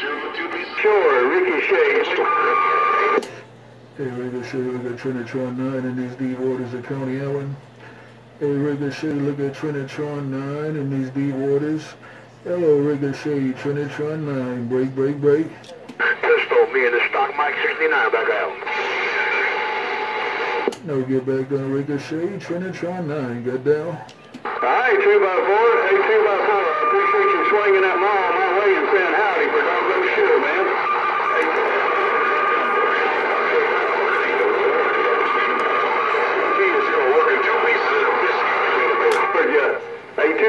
Sure, Ricochet. Hey, Ricochet, look at Trinitron 9 in these deep waters of Coney Island. Hey, Ricochet, look at Trinitron 9 in these deep waters. Hello, Ricochet, Trinitron 9. Break, break, break. Pistol, me and the stock Mike 69 back out. No, get back on Ricochet, Trinitron 9. Got down. Alright, 2 by 4 Hey, 2 by 4 I appreciate you swinging that mile my way and saying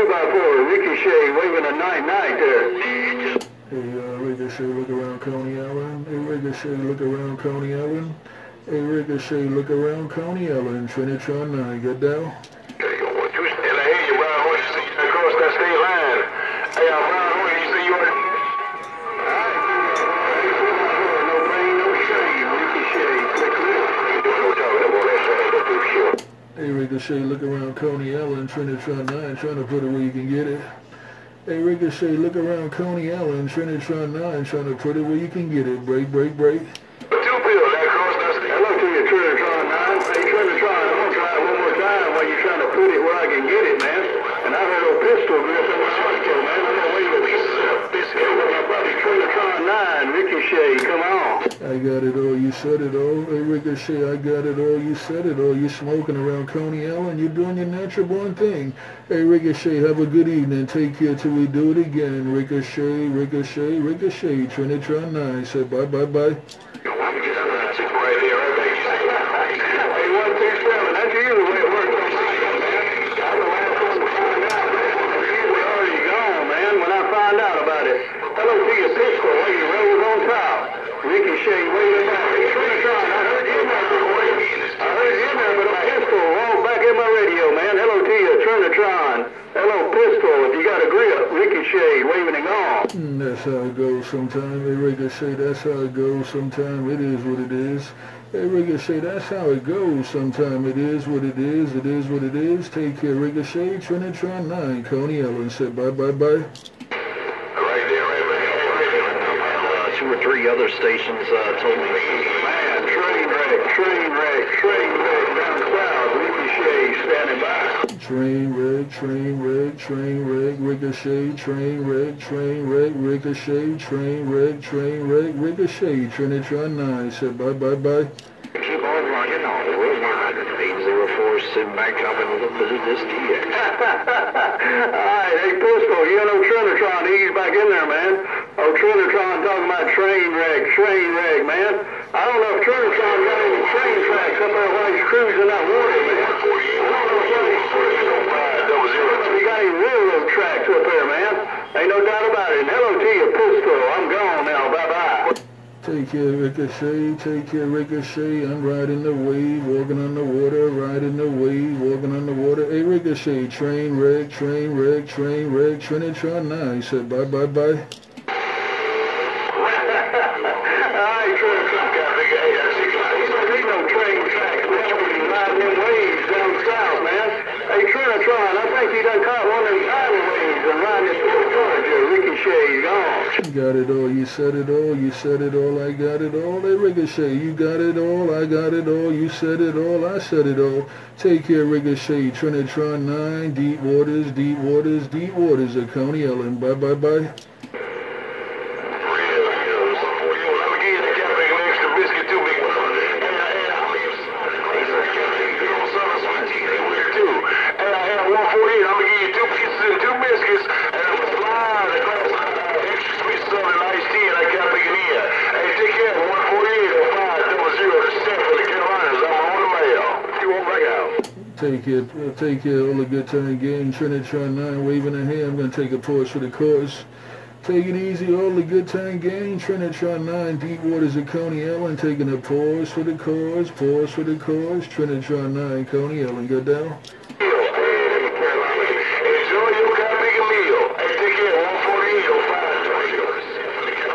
2x4, Ricochet waving a 9-9 there. Hey, uh, Ricochet, look around Coney Island. Hey, Ricochet, look around Coney Island. Hey, Ricochet, look around Coney Island. Trinitron 9, get down. Island. Trinitron 9. Trying to put it where you can get it. Hey, Ricochet, look around Coney Island. Trinitron 9. Trying to put it where you can get it. Break, break, break. 9, Ricochet, come on. I got it all, you said it all. Hey, Ricochet, I got it all, you said it all. You're smoking around Coney Island, you're doing your natural born thing. Hey, Ricochet, have a good evening. Take care till we do it again. Ricochet, Ricochet, Ricochet, Trinitron 9. Say bye, bye, bye. Hey, 127, that's usually the way it works. I'm the last one to find out. It's already gone, man, when I find out about it. Hello to your pistol, hey, you rose on top. Ricochet waving back. Hey, Trinitron, I heard you boy. I heard you there, but a pistol rolled back in my radio, man. Hello to you, Trinitron. Hello, pistol, if you got a grip. Ricochet waving and gone. Mm, That's how it goes sometime. Hey, Ricochet, that's how it goes sometime. It is what it is. Hey, Ricochet, that's how it goes sometime. It is what it is. It is what it is. Take care, Ricochet. Trinitron 9. Coney Island. Say bye bye bye, two or three other stations uh, told me. Man, train wreck, train wreck, train wreck down south. Ricochet standing by. Train wreck, train wreck, train wreck, ricochet, train wreck, train wreck, ricochet, train wreck, train wreck, ricochet, Trinitron 9. Say bye, bye, bye. Keep on rocking on the worldwide at 804 sitting back up and look at this DX. Alright, hey Pistol, you know Trinitron, he's back in there, man. Oh, Trinitron talking about train wreck, train wreck, man. I don't know if Trinitron got any train tracks up there while he's cruising that water, man. He got any railroad tracks up there, man. Ain't no doubt about it. And hello to you, Pistol. I'm gone now. Bye-bye. Take care, Ricochet. Take care, Ricochet. I'm riding the wave, walking on the water, riding the wave, walking on the water. Hey, Ricochet, train wreck, train wreck, train wreck, Trinitron 9. Said bye, bye, bye. Alright, Trinitron got big ass. Ain't no train tracks, man. We riding them waves down south, man. I you gone. Got it all, you said it all, you said it all, I got it all. Hey, Ricochet, you got it all, I got it all, you said it all, I said it all. Take care, Ricochet, Trinitron 9, deep waters, deep waters, deep waters of Coney Island. Bye, bye, bye. Take it, uh, take it, all the good time game. Trinitron 9 waving a hand. I'm going to take a pause for the cause. Take it easy, all the good time game. Trinitron 9, deep waters of Coney Island. Taking a pause for the cause, pause for the cause. Trinitron 9, Coney Island. Go down.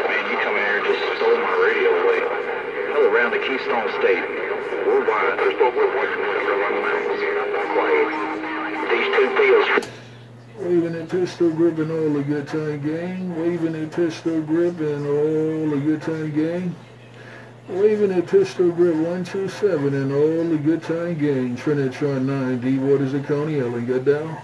Man, you come in here and just stole my radio away. Hell, around the Keystone State. Worldwide. Quiet. These two pills. Waving at pistol grip and all the good time gang. Waving a pistol grip and all the good time gang. Waving a pistol grip 127 and all the good time gang. Trinitron 9, D Waters of Coney Island. Got down.